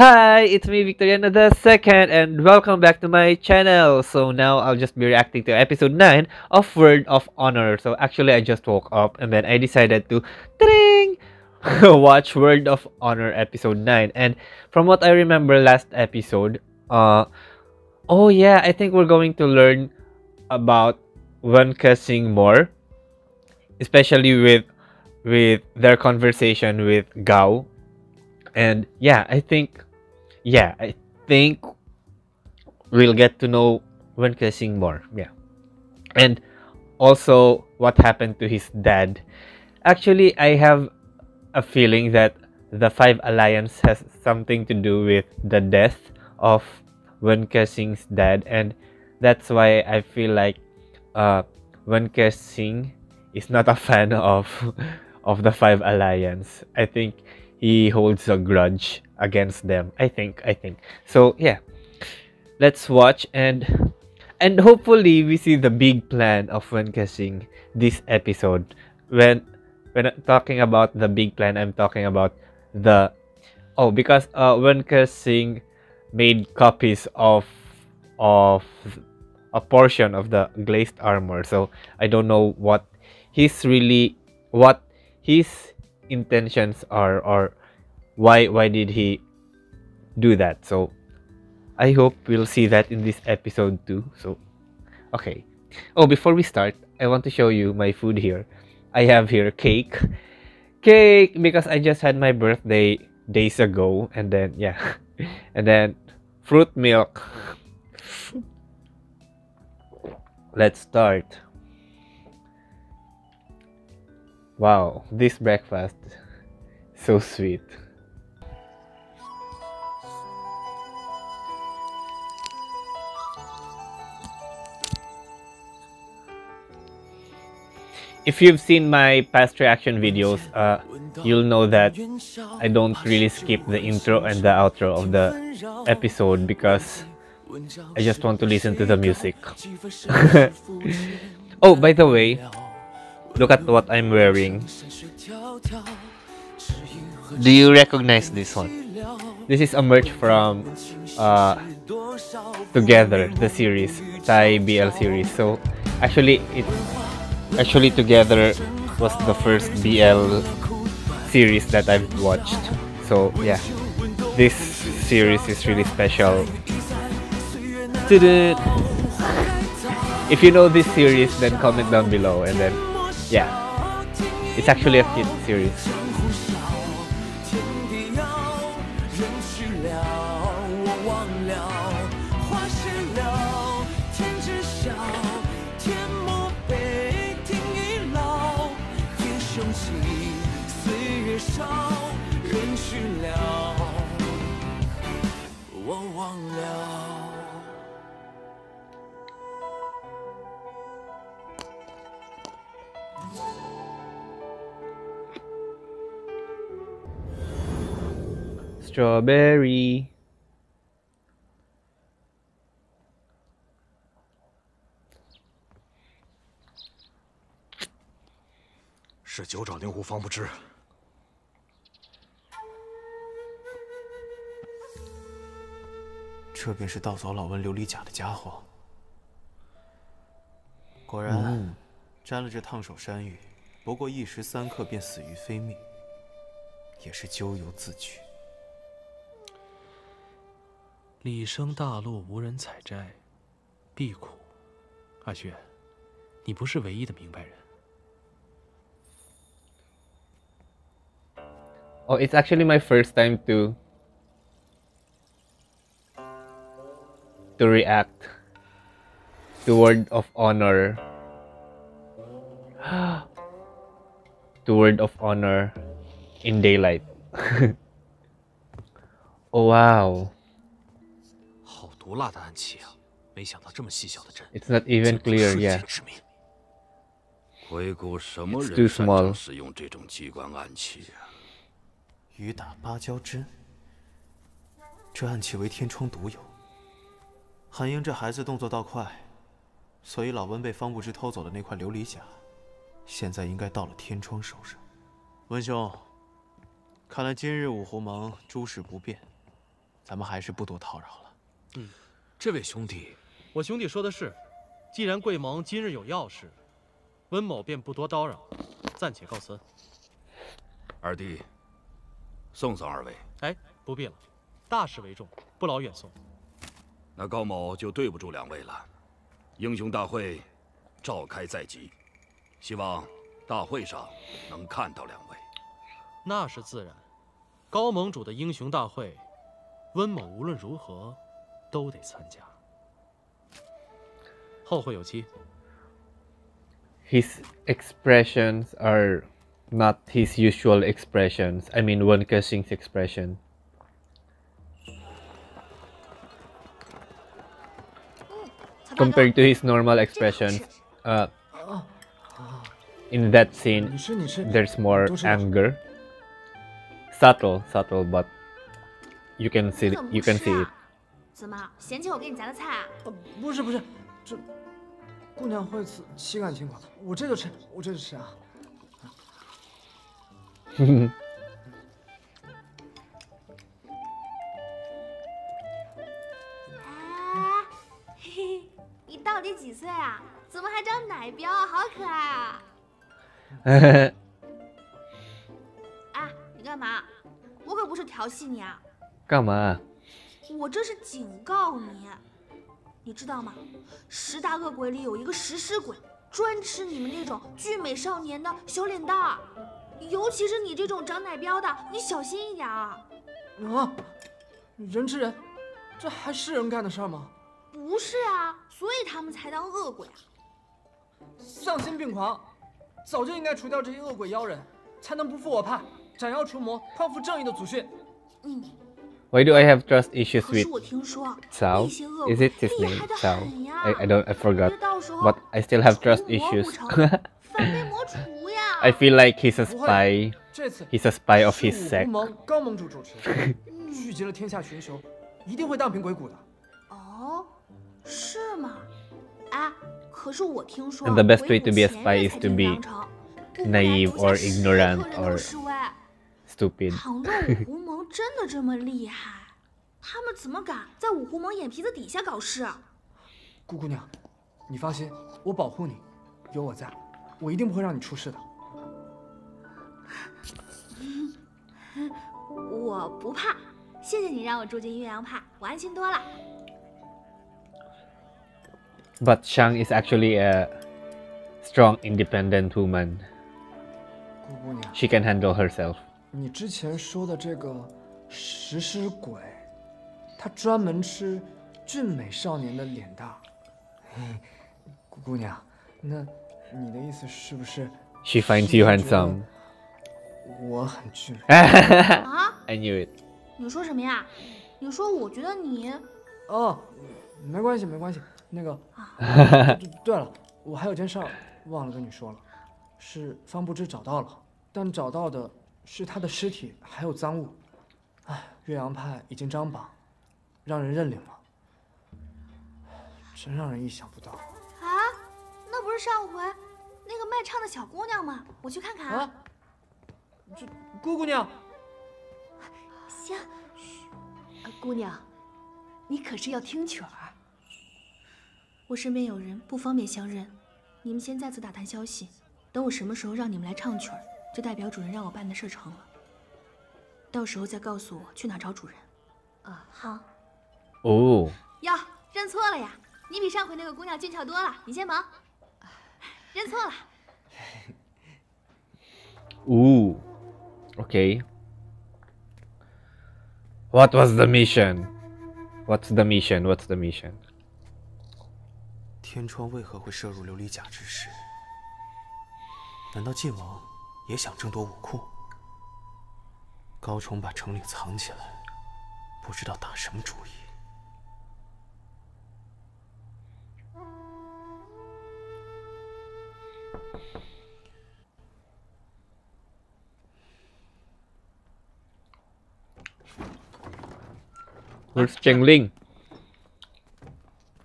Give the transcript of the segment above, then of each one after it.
Hi, it's me Victoriano the second and welcome back to my channel. So now I'll just be reacting to episode 9 of Word of Honor. So actually I just woke up and then I decided to watch Word of Honor episode 9 and from what I remember last episode uh oh yeah, I think we're going to learn about Wen Kesing more especially with with their conversation with Gao and yeah i think yeah i think we'll get to know Wen Kesing more yeah. And also what happened to his dad. Actually i have a feeling that the five alliance has something to do with the death of Wen Kesing's dad and that's why i feel like uh Wen Kesing is not a fan of of the five alliance. I think he holds a grudge against them. I think. I think. So yeah, let's watch and and hopefully we see the big plan of Wen Kesing this episode. When when I'm talking about the big plan, I'm talking about the oh because uh Wen Kesing made copies of of a portion of the glazed armor. So I don't know what he's really what his intentions are or why why did he do that? So i hope we'll see that in this episode too. So okay. Oh before we start i want to show you my food here. I have here cake. Cake because i just had my birthday days ago and then yeah. And then fruit milk. Let's start Wow, this breakfast so sweet. If you've seen my past reaction videos, uh, you'll know that I don't really skip the intro and the outro of the episode because I just want to listen to the music. oh, by the way, Look at what I'm wearing. Do you recognize this one? This is a merch from uh, Together, the series, Thai BL series. So actually, it actually Together was the first BL series that I've watched. So yeah, this series is really special. If you know this series, then comment down below and then yeah, it's actually a kid series. Strawberry 是九爪灵狐方不知，这便是盗走老温琉璃甲的家伙。果然，沾了这烫手山芋，不过一时三刻便死于非命，也是咎由自取。李生大陆无人采摘，必苦。阿雪，你不是唯一的明白人。Oh, it's actually my first time to to react to Word of Honor. to Word of Honor in daylight. oh wow. 毒辣的暗器啊！没想到这么细小的针，It's not even clear yet。回顾什么人擅长使用这种机关暗器啊？雨打芭蕉针，这暗器为天窗独有。韩英这孩子动作倒快，所以老温被方不知偷走的那块琉璃甲，现在应该到了天窗手上。温兄，看来今日五湖盟诸事不便。咱们还是不多叨扰了。嗯，这位兄弟，我兄弟说的是，既然贵盟今日有要事，温某便不多叨扰，暂且告辞。二弟，送送二位。哎，不必了，大事为重，不劳远送。那高某就对不住两位了。英雄大会召开在即，希望大会上能看到两位。那是自然。高盟主的英雄大会，温某无论如何都得参加。后会有期。 His expressions are not his usual expressions. I mean, Wen Kexing's expression. Compared to his normal expressions, uh, in that scene, 你吃你吃， there's more 多吃点 anger. Subtle, subtle, but you can see 怎么 you 不 can 吃 see it. 啊？怎么嫌弃我给你夹的菜啊？呃不是不是，这姑娘惠子岂敢轻狂，我这就吃，我这就吃啊。哎，嘿嘿，你到底几岁啊？怎么还长奶膘啊？好可爱啊！哎，你干嘛？我可不是调戏你啊，干嘛？我这是警告你。你知道吗？十大恶鬼里有一个食尸鬼，专吃你们这种俊美少年的小脸蛋儿，尤其是你这种长奶膘的，你小心一点啊！啊，人吃人，这还是人干的事儿吗？不是啊，所以他们才当恶鬼啊。丧心病狂，早就应该除掉这些恶鬼妖人，才能不负我派，斩妖除魔，匡扶正义的祖训。嗯，Why do I have trust issues 可是 with 我听说 Cao? 那些恶 Is 鬼 it his 厉 name? 害的 Cao? 很呀。I, I don't I 别 forgot. 到时候 But I still have trust 除魔不 issues. 成反被魔除呀。I feel like he's a 不会 spy. 这次 He's a spy of 是 his 五湖 sect. 盟高盟主主持，聚集了天下群雄，一定会荡平鬼谷的。哦，是吗？哎，可是我听说 And the best 鬼 way to 谷 be a 前 spy 日 is 才 to 进 be 梁城不然 naive 留下 or 十 ignorant 个人都 or 是喂 Stupid. 倘若五湖盟真的这么厉害，他们怎么敢在五湖盟眼皮子底下搞事？啊姑姑娘，你放心，我保护你，有我在，我一定不会让你出事的。我不怕，谢谢你让我住进岳阳派，我安心多了。But Shang is actually a strong, independent woman. 姑姑娘，She can handle herself. 你之前说的这个食尸鬼，他专门吃俊美少年的脸蛋姑姑娘，那你的意思是不是 She finds 是 you handsome. 我很俊美 I 啊？knew it. 你说什么呀？你说我觉得你哦，没关系没关系。那个，对对了，我还有件事儿忘了跟你说了，是方不知找到了，但找到的是他的尸体还有赃物。唉，岳阳派已经张榜，让人认领了，真让人意想不到啊？那不是上回那个卖唱的小姑娘吗？我去看看啊！这姑姑娘，行，呃姑娘，你可是要听曲儿？我身边有人不方便相认，你们先在此打探消息，等我什么时候让你们来唱曲儿，就代表主人让我办的事成了。到时候再告诉我去哪找主人。啊，好。Oh. 哟，认错了呀！你比上回那个姑娘俊俏多了，你先忙。认错了。Ooh. Okay. What was the mission? What's the mission? What's the mission? 天窗为何会摄入琉璃甲之事？难道晋王也想争夺武库？高崇把城里藏起来，不知道打什么主意。Where's Chengling?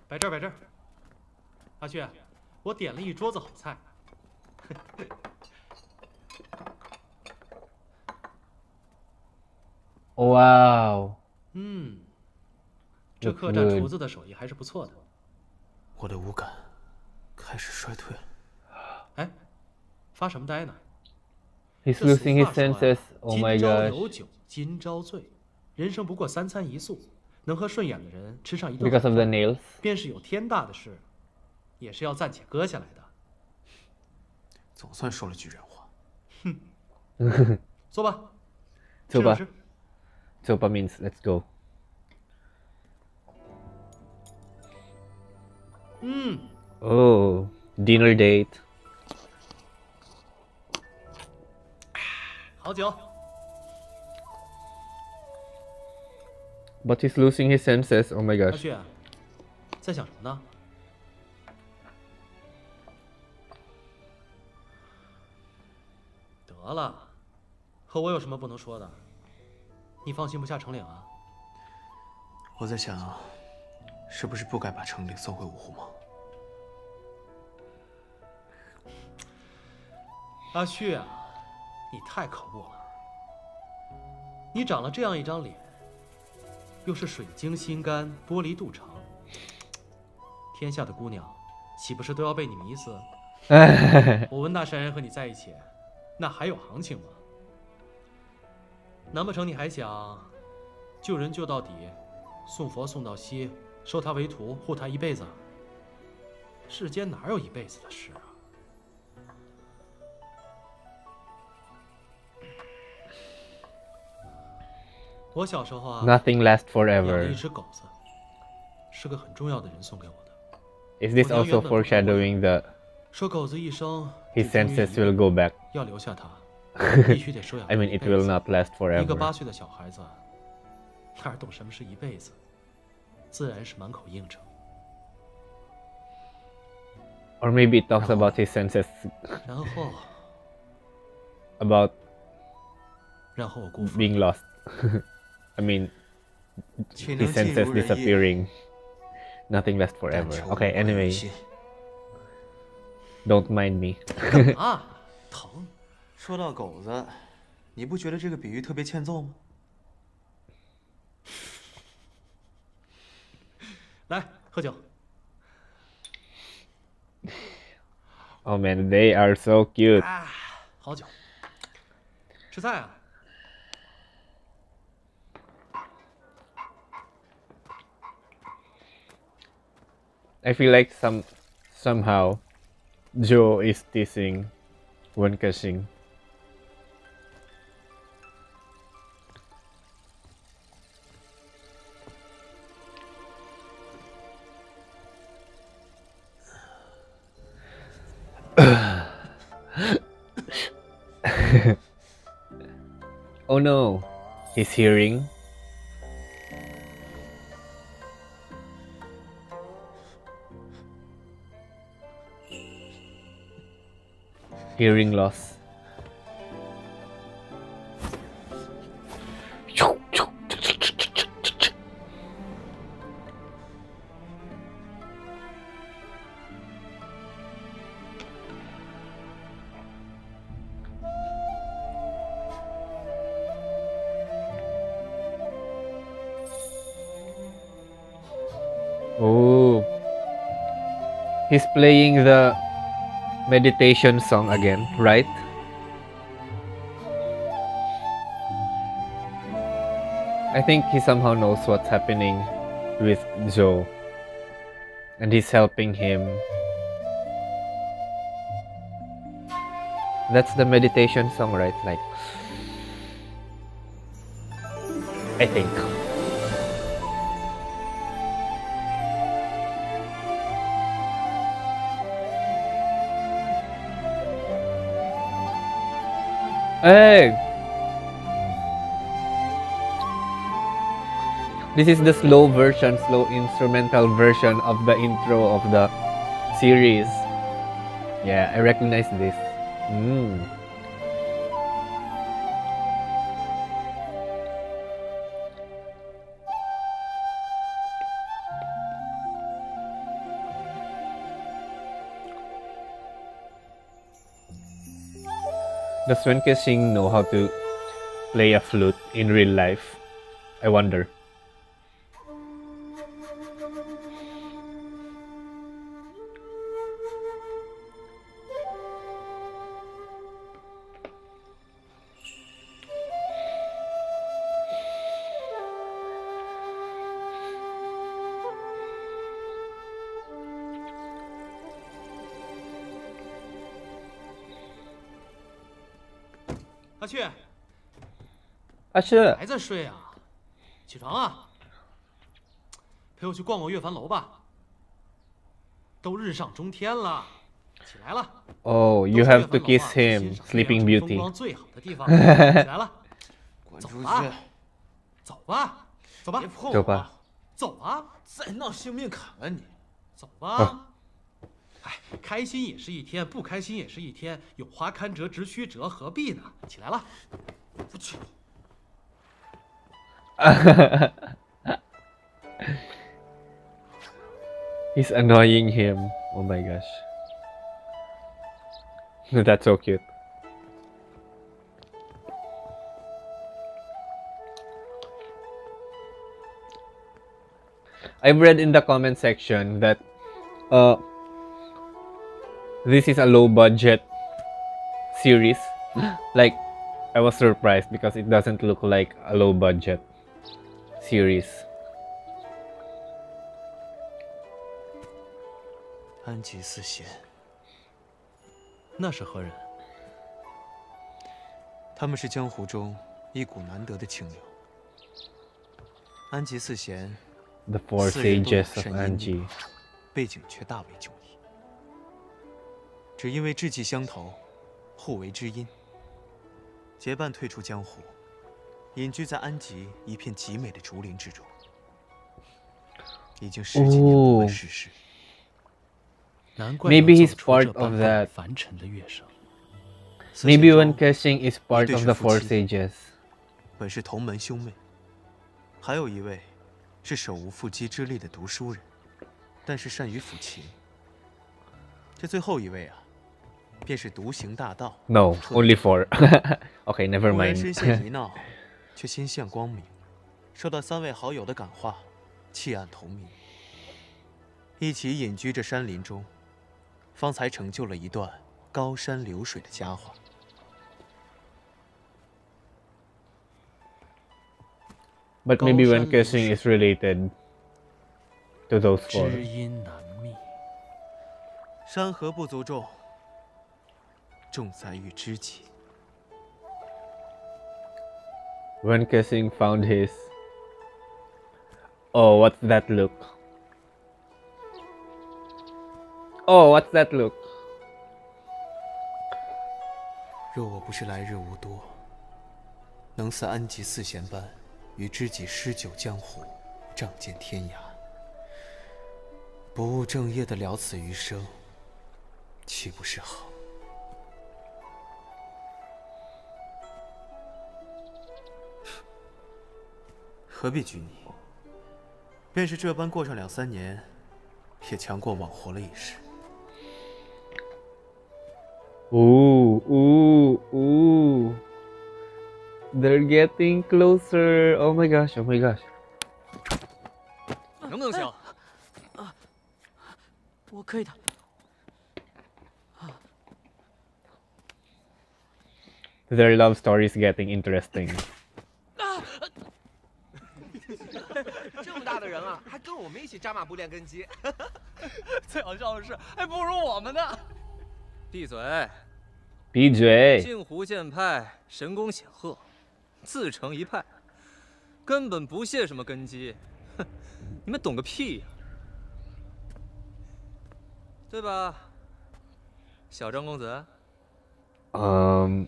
摆这儿，摆这儿。阿旭，我点了一桌子好菜。Wow. 嗯，这客栈厨子的手艺还是不错的。我的五感开始衰退了。哎，发什么呆呢？He's losing his senses. Oh 今 my 朝 gosh. 有酒今朝醉，人生不过三餐一宿，能和顺眼的人吃上一顿 Because of the 饭 nails. 便是有天大的事，也是要暂且搁下来的。总算说了句人话。哼 坐吧，坐吧吃着吃 Sopa means let's go. 嗯，Oh, dinner date. 好酒。But he's losing his senses. Oh my 阿 gosh. 你放心不下程岭啊？我在想，是不是不该把程岭送回五湖吗？阿旭啊，你太可恶了！你长了这样一张脸，又是水晶心肝、玻璃肚肠，天下的姑娘岂不是都要被你迷死？我温大善人和你在一起，那还有行情吗？难不成你还想救人救到底，送佛送到西，收他为徒，护他一辈子？世间哪有一辈子的事啊？我小时候啊 Nothing lasts forever. 一只狗子，是个很重要的人送给我的。Is this also foreshadowing the 说狗子一生 his senses will go back? 要留下它，必须得收养 I 它 mean, 一 it 辈 will 子 not last 一个八 forever. 岁的小孩子，哪懂什么是一辈子？自然是满口应承。 Or maybe it talks about his senses 然后， about 然后我辜负了 being lost. I mean, 岂 his 能尽 senses 如人意？ disappearing. Nothing lasts 但 forever. 求 Okay, 无人 anyway, 心 don't mind me. 干嘛？疼？ 说到狗子，你不觉得这个比喻特别欠揍吗？来喝酒。Oh man, they are so cute. 啊，好酒。吃菜啊？I feel like some somehow Joe is teasing Wen Kexing. oh no, he's hearing. Hearing loss. He's playing the meditation song again, right? I think he somehow knows what's happening with Joe. And he's helping him. That's the meditation song, right? Like, I think. Hey! This is the slow version, slow instrumental version of the intro of the series. Yeah, I recognize this. Mm. Does Wen Kexing know how to play a flute in real life? I wonder. 还在睡啊？起床啊！陪我去逛逛岳凡楼吧。都日上中天了，起来了。Oh, you 是 have 岳 to kiss him, Sleeping 亮城风 Beauty. 光最好的地方，起来了！走吧，走吧，走吧别，碰我！走吧走啊，再闹性命砍了你！走吧。哎，开心也是一天，不开心也是一天，有花堪折直须折，何必呢？起来了，我去。He's annoying him. Oh my gosh. That's so cute. I've read in the comment section that uh this is a low budget series. like I was surprised because it doesn't look like a low budget series. 安吉四贤，那是何人？他们是江湖中一股难得的清流。安吉四贤 The Four Sages of Anji. 背景却大为迥异，只因为志气相投，互为知音，结伴退出江湖，隐居在安吉一片极美的竹林之中，已经十几年不闻哦世事。难怪 Maybe 能 he's 奏出 part 这般 of that. 凡尘的乐声。Maybe 中 Wen Kexing is part of the Four 妻 Sages. 本是同门兄妹，还有一位是手无缚鸡之力的读书人，但是善于抚琴。这最后一位啊，便是独行大盗。No, only four. okay, never 忽然身陷 mind. 却心向光明，受到三位好友的感化，弃暗投明，一起隐居这山林中，方才成就了一段高山流水的佳话。but maybe 流 Kexing。is related to those four. 知音难觅，山河不足重，重在遇知己。When Kexing found his. Oh, what's that look? Oh, what's that look? 若我不是来日无多，能似安吉四贤般，与知己诗酒江湖，仗剑天涯，不务正业的了此余生，岂不是好？何必拘泥？便是这般过上两三年，也强过枉活了一世。Ooh, ooh, ooh. They're getting closer. Oh my gosh, oh my gosh. 能不能行？啊我可以的。Their love story is getting interesting. 这么大的人了，还跟我们一起扎马步练根基。最好笑的是，还不如我们呢。闭嘴！闭嘴！镜湖剑派神功显赫，自成一派，根本不屑什么根基。哼，你们懂个屁呀、对吧，小张公子？Um,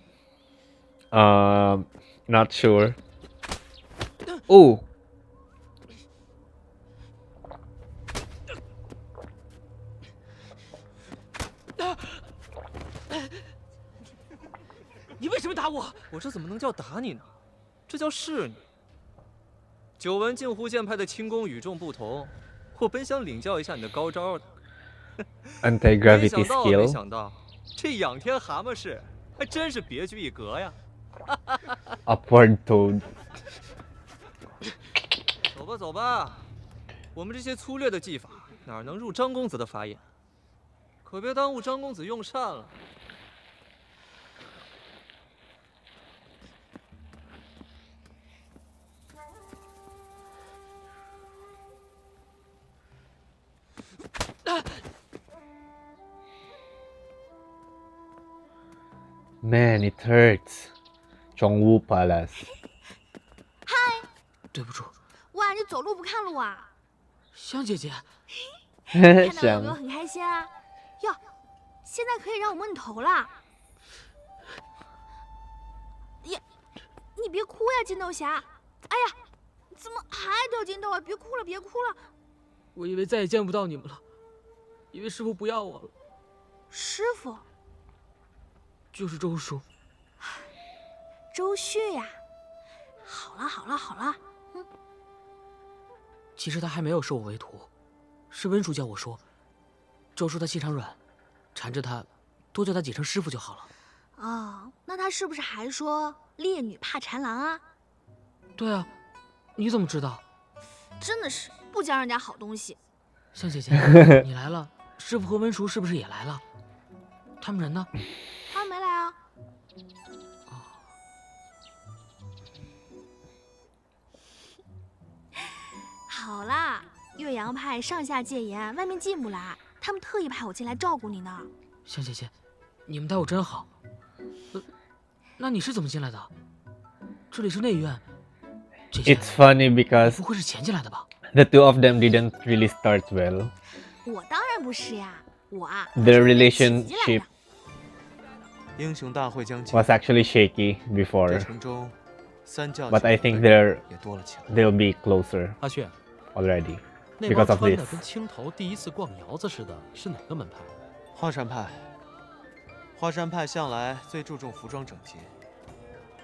um, not sure. Oh, 为什么打我？我这怎么能叫打你呢？这叫试你。久闻镜湖剑派的轻功与众不同，我本想领教一下你的高招的。anti 没 gravity 想到，没.想到，这仰天蛤蟆式还真是别具一格呀！Upward toad. 走吧，走吧，我们这些粗略的技法哪能入张公子的法眼？可别耽误张公子用膳了。Man, it hurts. Chongwu Palace. 对不住，哇，你走路不看路啊？香姐姐，看到有没有很开心啊？哟，现在可以让我摸你头了。呀，你别哭呀，金豆侠！哎呀，怎么还掉金豆啊？别哭了，别哭了。我以为再也见不到你们了，以为师傅不要我了，师傅，就是周叔。周旭呀。好了好了好了，嗯，其实他还没有收我为徒，是温叔叫我说，周叔他心肠软，缠着他，多叫他几声师傅就好了。哦，那他是不是还说烈女怕缠郎啊？对啊，你怎么知道？真的是不教人家好东西。香姐姐，你来了，师傅和温叔是不是也来了？他们人呢？好啦，岳阳派上下戒严，外面进不来，他们特意派我进来照顾你呢。香姐姐，你们待我真好。呃，那你是怎么进来的？这里是内院，It's funny because 不会是潜进来的吧？the two of them didn't really start well. 我当然不是呀，我啊 Their relationship 英雄大会将近，was actually shaky 这 before, 城中三教 but I think they're they'll be closer 阿炫，already 那 of 穿 this. 的跟青头第一次逛窑子似的，是哪个门派？华山派，华山派向来最注重服装整洁，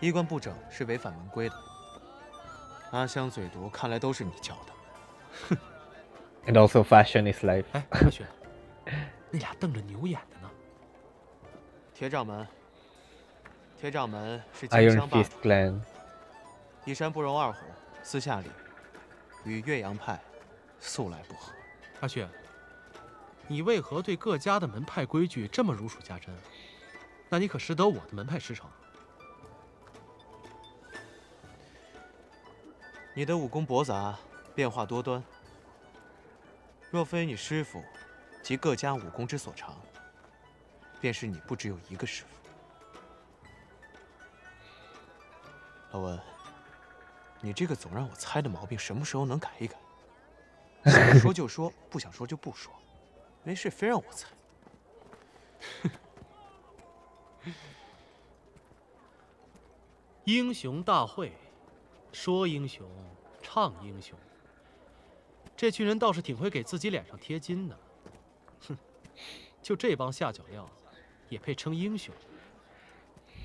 衣冠不整是违反门规的。阿香嘴毒，看来都是你教的。And also, fashion is life. 哎，阿雪，那俩瞪着牛眼的呢？铁掌门，铁掌门是荆 Iron 襄霸 Fist，clan. 一山不容二虎，私下里与岳阳派素来不合。阿旭，你为何对各家的门派规矩这么如数家珍？那你可识得我的门派师承？你的武功博杂，变化多端。若非你师傅及各家武功之所长，便是你不只有一个师傅。老文，你这个总让我猜的毛病，什么时候能改一改？想说就说，不想说就不说，没事非让我猜。英雄大会，说英雄，唱英雄。这群人倒是挺会给自己脸上贴金的。哼，就这帮下脚料，也配称英雄？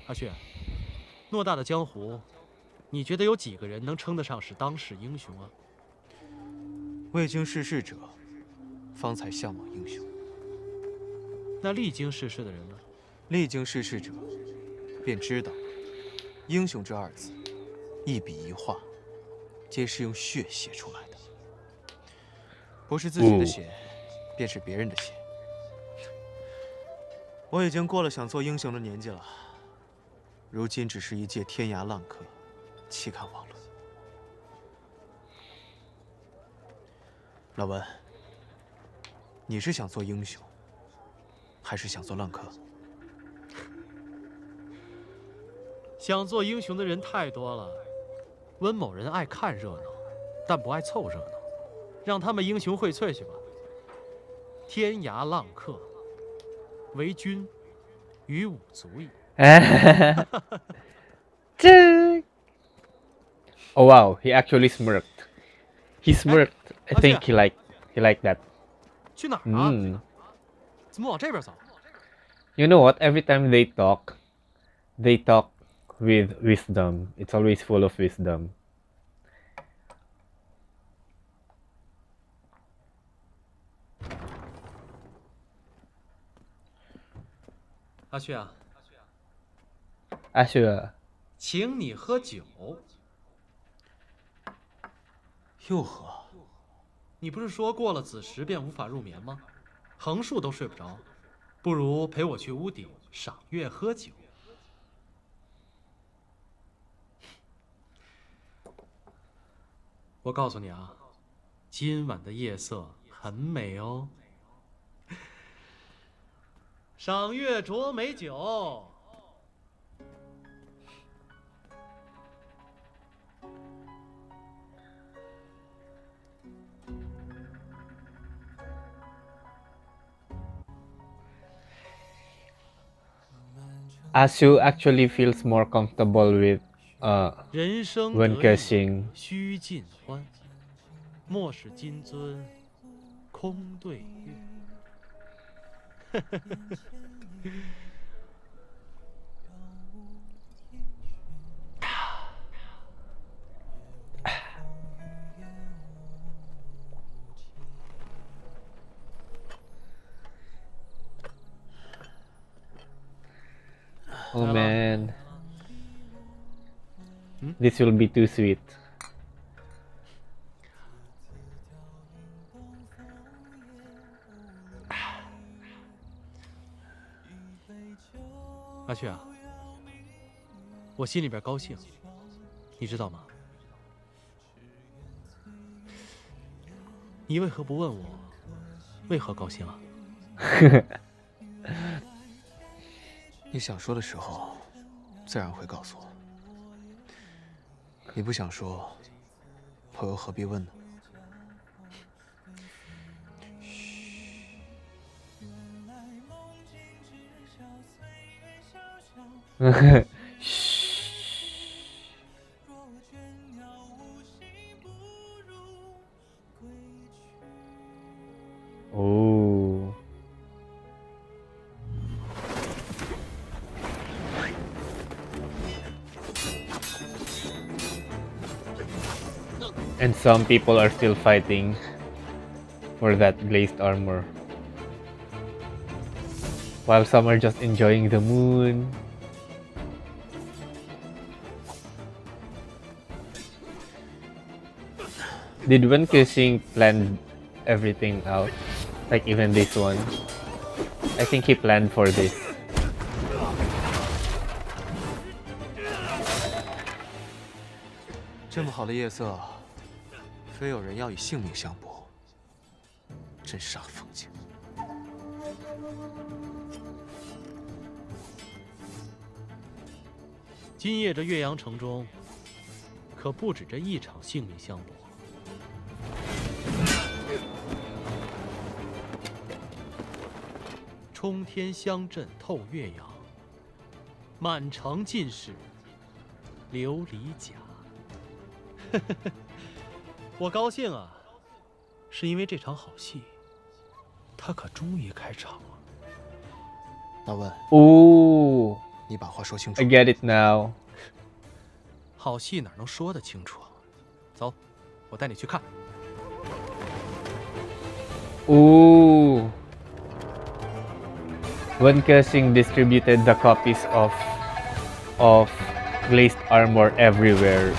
阿旭，偌大的江湖，你觉得有几个人能称得上是当世英雄啊？未经世事者，方才向往英雄；那历经世事的人呢？历经世事者，便知道“英雄”这二字，一笔一画，皆是用血写出来的。不是自己的哦血，便是别人的血。我已经过了想做英雄的年纪了，如今只是一介天涯浪客，岂敢妄论？老文，你是想做英雄，还是想做浪客？想做英雄的人太多了。温某人爱看热闹，但不爱凑热闹，让他们英雄荟萃去吧。天涯浪客，为君与吾足矣。Tick. oh wow, he actually smirked. He smirked. I think he liked he liked that. 去哪儿啊？ Mm. 怎么往这边走？ You know what? Every time they talk, they talk with wisdom. It's always full of wisdom. 阿旭啊， Ashura. 请你喝酒。 又喝？你不是说过了子时便无法入眠吗？横竖都睡不着，不如陪我去屋顶赏月喝酒。我告诉你啊，今晚的夜色很美哦。赏月酌美酒。Asu actually feels more comfortable with uh 人生 when 得意 cursing This will be too sweet. 阿雀啊，我心里边高兴，你知道吗？你为何不问我为何高兴啊？你想说的时候，自然会告诉我。你不想说，我又何必问呢？嘘。And some people are still fighting for that glazed armor. While some are just enjoying the moon. Did Wen Kissing plan everything out? Like even this one? I think he planned for this. 非有人要以性命相搏，真煞风景。今夜这岳阳城中，可不止这一场性命相搏。冲天香阵透岳阳，满城尽是琉璃甲。我高兴啊，是因为这场好戏，它可终于开场了。老温， Ooh, 你把话说清楚 I。get it now. 好戏哪能说得清楚啊？走，我带你去看。 Ooh. When Kessing distributed the copies of of glazed armor everywhere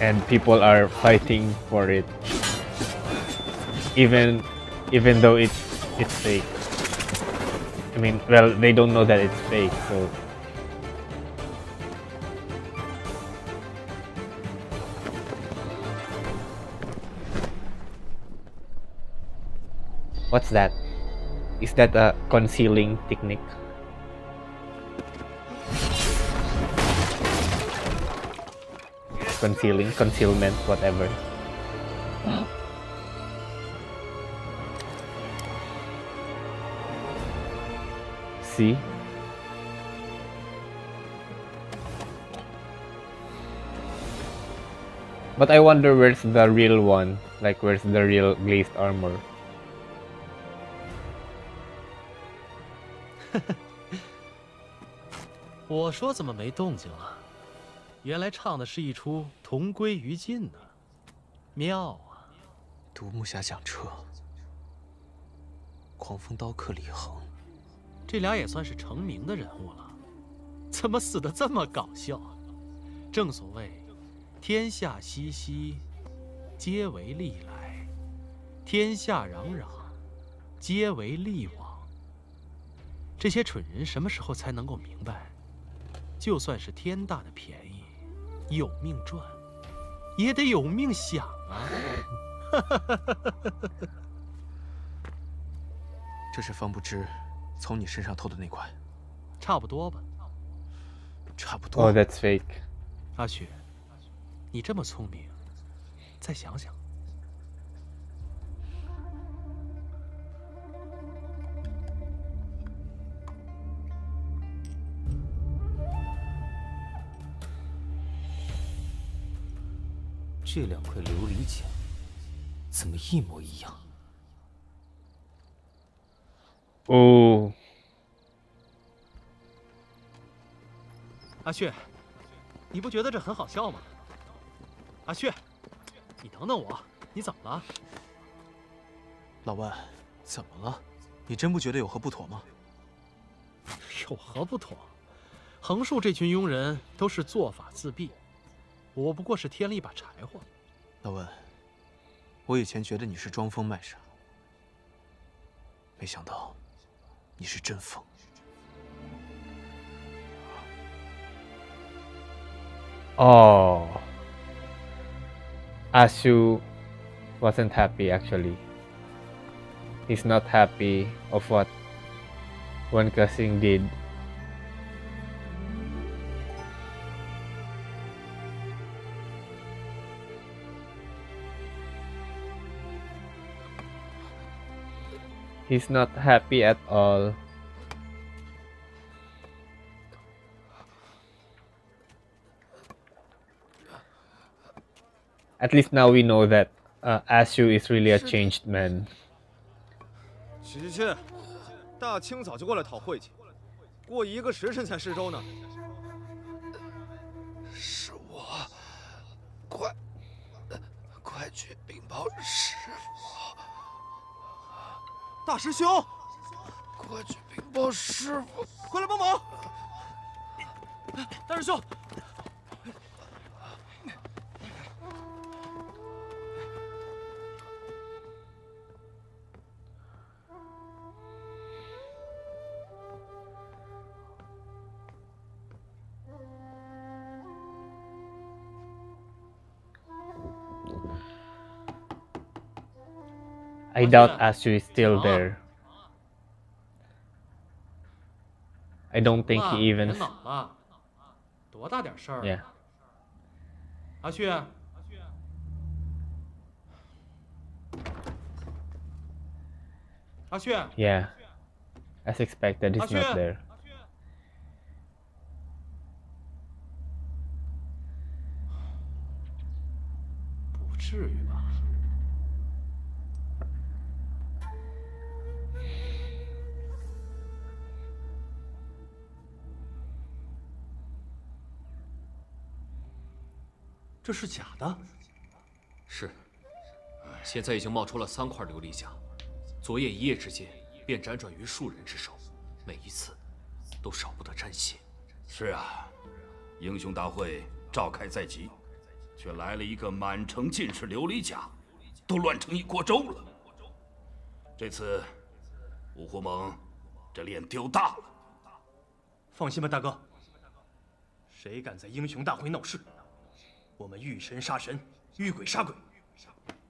and people are fighting for it. Even even though it's it's fake. I mean, well, they don't know that it's fake, so What's that? Is that a concealing technique? Concealing, concealment, whatever. See? But I wonder where's the real one? Like, where's the real glazed armor? 原来唱的是一出同归于尽呢，妙啊！独木侠蒋彻，狂风刀客李恒，这俩也算是成名的人物了，怎么死的这么搞笑啊？正所谓，天下熙熙，皆为利来；天下攘攘，皆为利往。这些蠢人什么时候才能够明白，就算是天大的便宜，有命赚，也得有命享啊！这是方不知从你身上偷的那块，差不多吧。差不多。Oh, that's fake. 阿雪，你这么聪明，再想想。这两块琉璃甲怎么一模一样？哦，阿旭，你不觉得这很好笑吗？阿旭，你等等我，你怎么了？老万，怎么了？你真不觉得有何不妥吗？有何不妥？横竖这群庸人都是做法自毙，我不过是添了一把柴火。老温，我以前觉得你是装疯卖傻，没想到你是真疯。Oh. Asu wasn't happy actually. He's not happy of what Wenkasing did. He's not happy at all. At least now we know that uh, Asu is really a changed man. 许去去，大清早就过来讨晦气，过一个时辰才施粥呢。是我，快，快去禀报师傅！ 大师兄，快去禀报师傅！快来帮忙！大师兄，I doubt Asu is still there. I don't think 妈 he even. 别恼了，多大点事儿啊 Yeah. 阿旭，阿旭，Yeah. As expected, he's not Ashu! there. 这是假的？是，现在已经冒出了三块琉璃甲，昨夜一夜之间便辗转于数人之手，每一次都少不得沾血。是啊，英雄大会召开在即，却来了一个满城尽是琉璃甲，都乱成一锅粥了。这次五湖盟这脸丢大了。放心吧，大哥。谁敢在英雄大会闹事，我们遇神杀神，遇鬼杀鬼，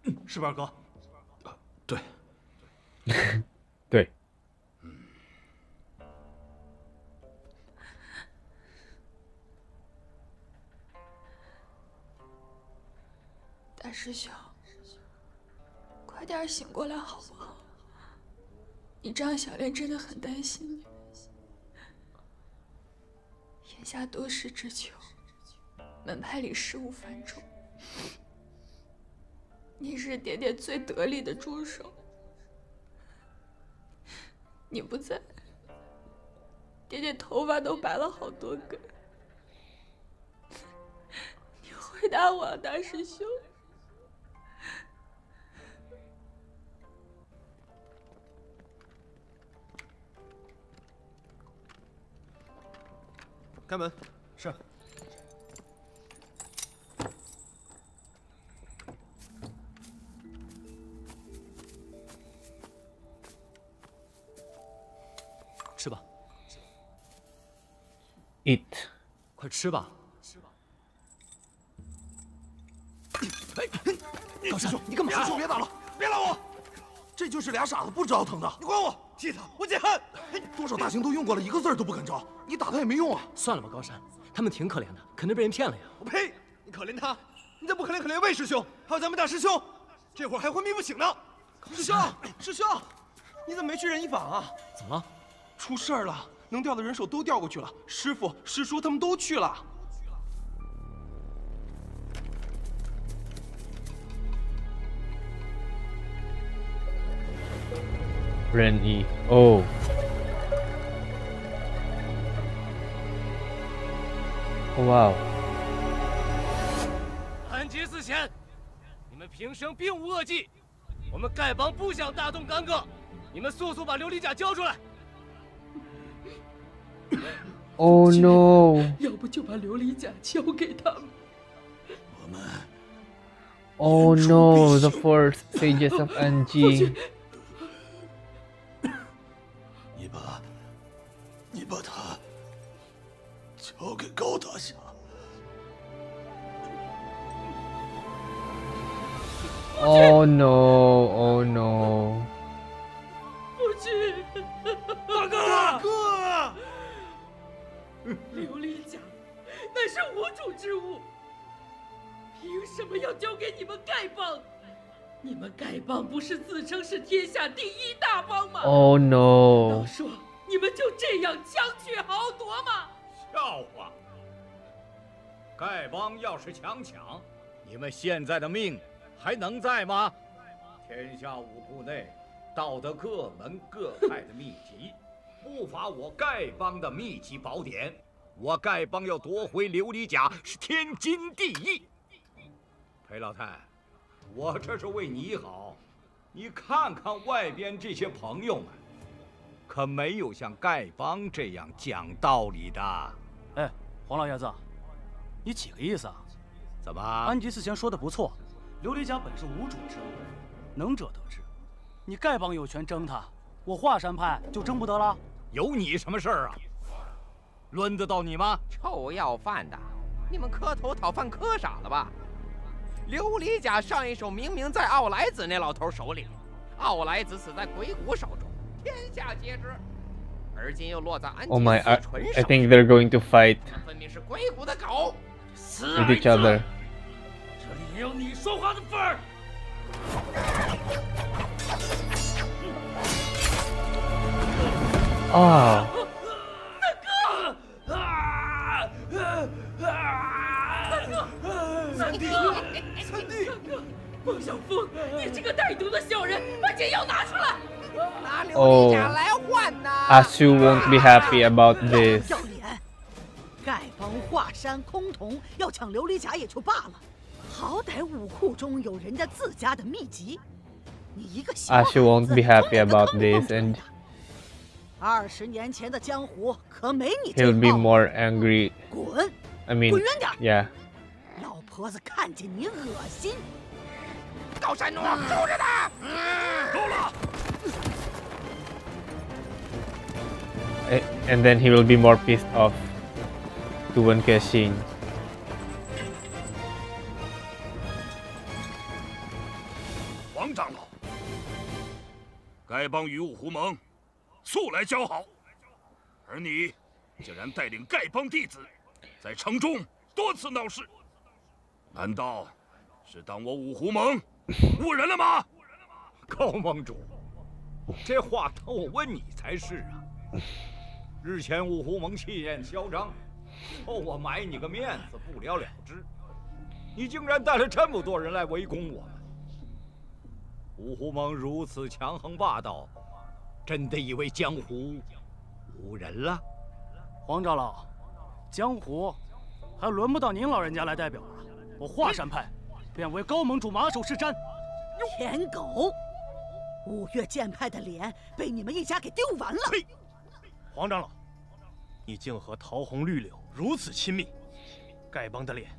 嗯是吧，二哥？对，对。大师兄，快点醒过来好不好？你这样，小莲真的很担心你。眼下多事之秋，门派里事务繁重，你是爹爹最得力的助手，你不在，爹爹头发都白了好多根。你回答我，大师兄。开门。是。快吃吧。高山，你干嘛？师兄，别打了，别打我！这就是俩傻子不知道疼的。你管我，替他，我解恨。多少大刑都用过了，一个字儿都不肯招，你打他也没用啊。算了吧，高山，他们挺可怜的，肯定被人骗了呀。我呸！你可怜他，你再不可怜可怜魏师兄，还有咱们大师兄，这会儿还昏迷不醒呢。师兄，师兄，你怎么没去人医坊啊？怎么了？出事儿了，能调的人手都调过去了，师傅、师叔他们都去了。R E O Wow！安吉四贤，你们平生并无恶迹，我们丐帮不想大动干戈，你们速速把琉璃甲交出来。Oh no. 要不就把琉璃甲交给他们。Oh no, the four sages of Anji. 你把，你把他交给高大侠。Oh no, oh no. 父亲，大哥，大哥，琉璃甲乃是无主之物，凭什么要交给你们丐帮？你们丐帮不是自称是天下第一大帮吗？Oh no. 都说你们就这样强取豪夺吗？笑话！丐帮要是强抢，你们现在的命还能在吗？天下武库内，道得各门各派的秘籍，不乏我丐帮的秘籍宝典。我丐帮要夺回琉璃甲是天经地义。裴老太，我这是为你好，你看看外边这些朋友们，可没有像丐帮这样讲道理的。哎，黄老爷子，你几个意思啊？怎么？安吉四贤说的不错，琉璃甲本是无主之物，能者得之。你丐帮有权争它，我华山派就争不得了？有你什么事儿啊？轮得到你吗？臭要饭的，你们磕头讨饭磕傻了吧？琉璃甲上一手明明在奥莱子那老头手里，奥莱子死在鬼谷手中，天下皆知。而今又落在安 Oh 吉 I, 纯手 think they're going to fight 分明是鬼谷的狗，死 with each other. 这里也有你说话的份儿。Ah. 三弟，三弟，孟小峰，你这个歹毒的小人，把解药拿出来！拿琉 Oh. 璃甲来换呐！Asu won't be happy about this. 要脸！丐帮华山崆峒要抢琉璃甲也就罢了，好歹武库中有人家自家的秘籍，你一个小 Asu won't be happy about this and 二十年前的江湖可没你这 he'll be more angry. 滚！I mean, 滚远点 yeah. 老婆子看见你恶心。高山奴，收着他！够了 And then he will be more pissed off to Wen Kexin. 王长老，丐帮与五狐盟素来交好，而你竟然带领丐帮弟子在城中多次闹事，难道是当我五湖盟误人了吗？高盟主，这话当我问你才是啊！日前五湖盟气焰嚣张，凑我买你个面子不了了之，你竟然带了这么多人来围攻我们。五湖盟如此强横霸道，真的以为江湖无人了？黄长老，江湖还轮不到您老人家来代表了。我华山派便为高盟主马首是瞻。舔狗！五岳剑派的脸被你们一家给丢完了。黄长老，你竟和桃红绿柳如此亲密，丐帮的脸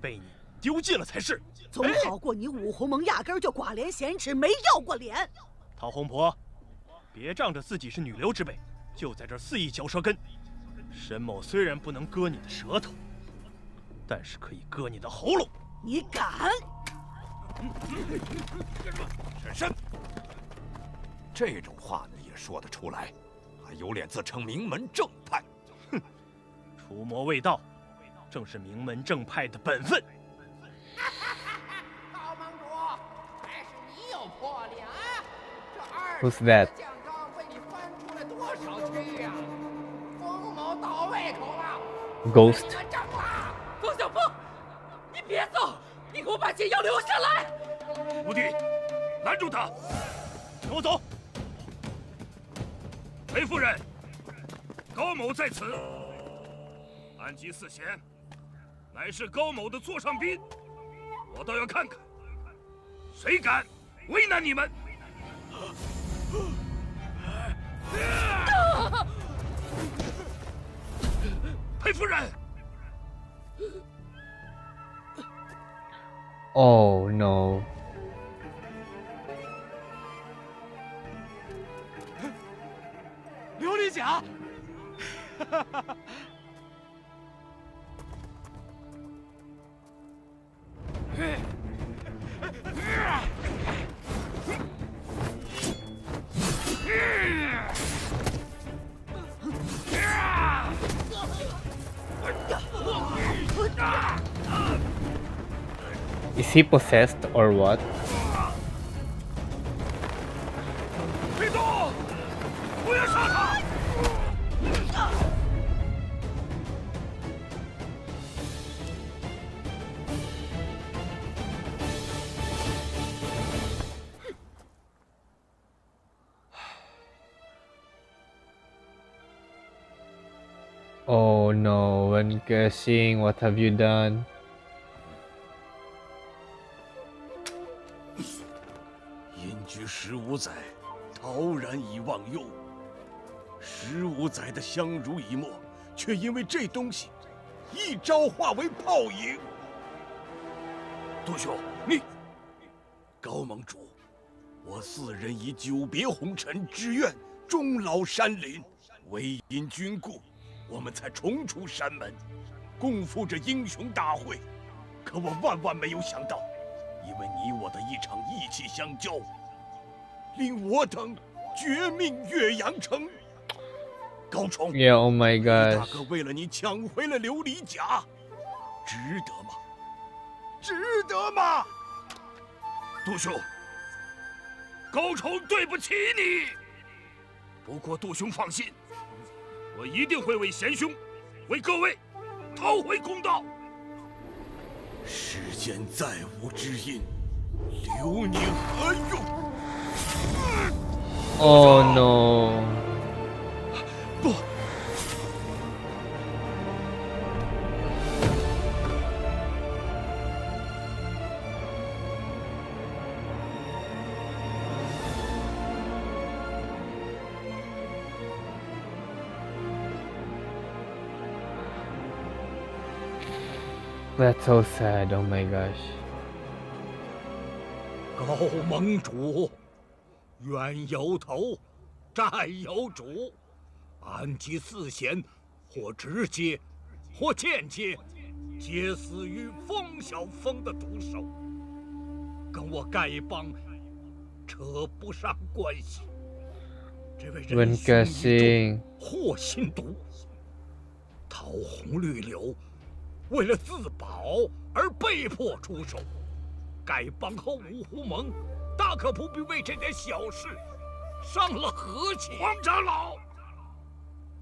被你丢尽了才是。总好过你武狐盟压根儿就寡廉鲜耻，没要过脸。陶红婆，别仗着自己是女流之辈，就在这儿肆意嚼舌根。沈某虽然不能割你的舌头，但是可以割你的喉咙。你敢？沈深，这种话你也说得出来，还有脸自称名门正派？哼除魔卫道，正是名门正派的本分。高盟主，还是你有魄力啊！这二 Who's 十 that? Ghost. 挣了！冯小峰，你别走，你给我把解药留下来！五弟，拦住他！跟我走。裴夫人，高某在此，安吉四贤，乃是高某的座上宾，我倒要看看，谁敢为难你们！裴夫人，Oh no. 琉璃甲，Is he possessed or what? Oh no, when uh, guessing, what have you done? 十五载，陶然已忘忧。十五载的相濡以沫，却因为这东西，一朝化为泡影。杜兄，你，高盟主，我四人以久别红尘之愿，终老山林。唯因君故，我们才重出山门，共赴这英雄大会。可我万万没有想到，因为你我的一场意气相交，令我等绝命岳阳城。高崇 Yeah, oh my God！大哥为了你抢回了琉璃甲，值得吗？值得吗？杜兄，高崇对不起你。不过杜兄放心，我一定会为贤兄，为各位讨回公道。世间再无知音，留你何用？Oh no. 不， That's so sad, oh my gosh. 高盟主， 冤有头，债有主，安吉四贤，或直接，或间接，皆死于风小峰的毒手，跟我丐帮扯不上关系。这位 guessing. 重，祸心毒，桃红绿柳，为了自保而被迫出手。丐帮和五湖盟大可不必为这点小事伤了和气。黄长老，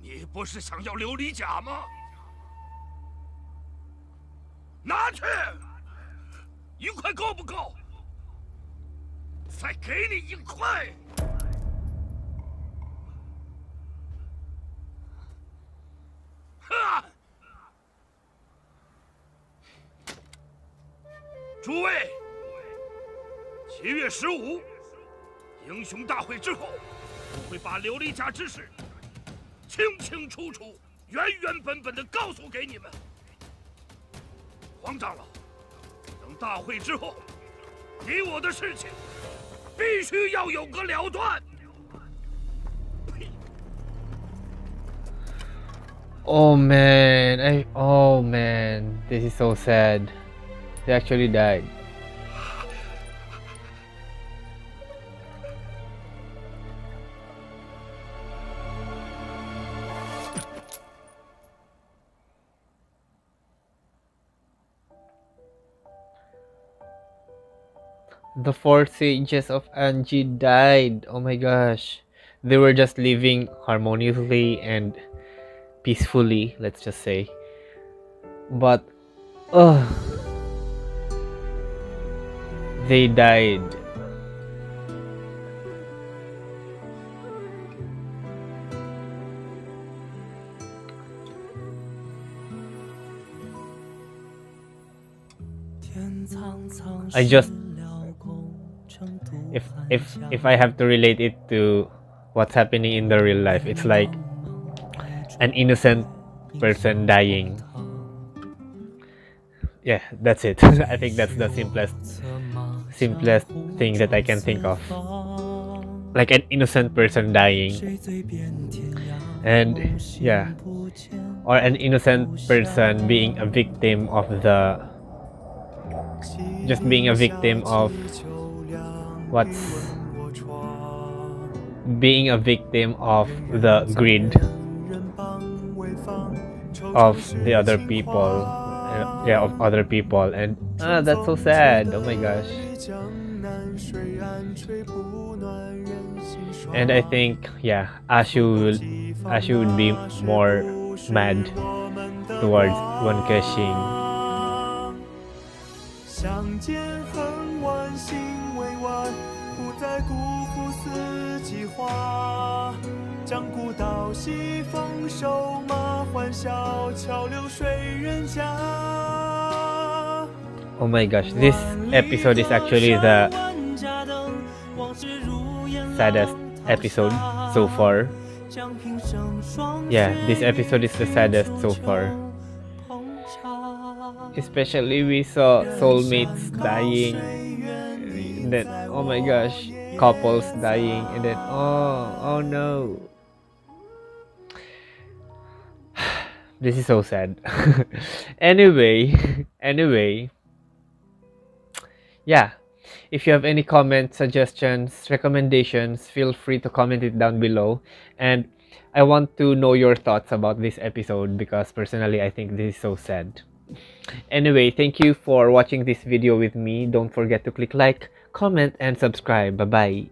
你不是想要琉璃甲吗？拿去，一块够不够？再给你一块。哈！诸位，七月十五英雄大会之后，我会把琉璃甲之事清清楚楚、原原本本的告诉给你们。黄长老，等大会之后，你我的事情必须要有个了断。Oh man, I oh man, this is so sad. They actually died. the four sages of Anji died. Oh my gosh. They were just living harmoniously and peacefully, let's just say. But, ugh. They died. I just if if if I have to relate it to what's happening in the real life, it's like an innocent person dying. Yeah, that's it. I think that's the simplest simplest thing that I can think of. Like an innocent person dying. And yeah. Or an innocent person being a victim of the just being a victim of what's being a victim of the greed of the other people yeah of other people. And ah that's so sad. Oh my gosh. And i think yeah ashu will ashu would be more mad towards one Keshing. 再辜负四季花。将古道西风瘦马，欢笑桥流水人家。Oh my gosh, this episode is actually the saddest episode so far. Yeah, this episode is the saddest so far. Especially we saw soulmates dying. And then oh my gosh, couples dying and then oh oh no. This is so sad. anyway, anyway. Yeah. If you have any comments, suggestions, recommendations, feel free to comment it down below. And I want to know your thoughts about this episode because personally I think this is so sad. Anyway, thank you for watching this video with me. Don't forget to click like, comment, and subscribe. Bye-bye.